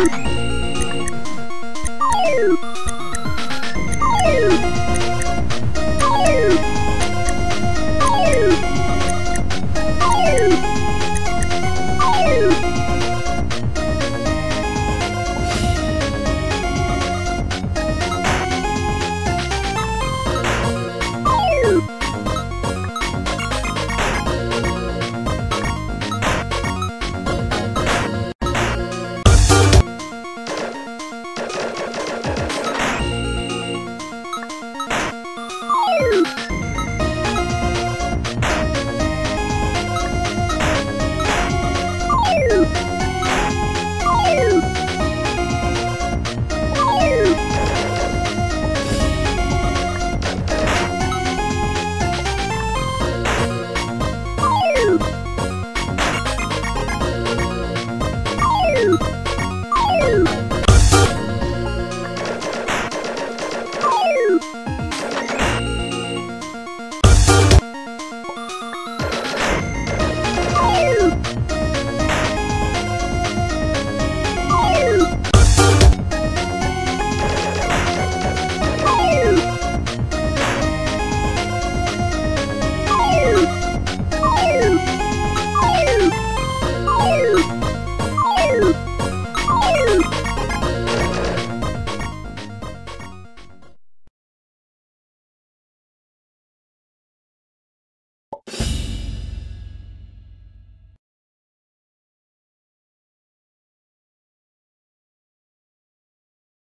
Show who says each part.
Speaker 1: you